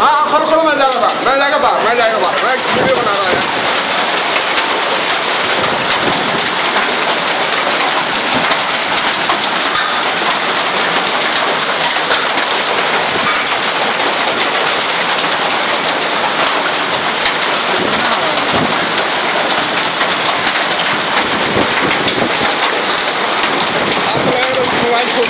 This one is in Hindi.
हाँ खोलो खोलो मैं जाएगा बाहर मैं जाएगा बाहर मैं जाएगा बाहर मैं वीडियो बना रहा है। मोबाइल खोल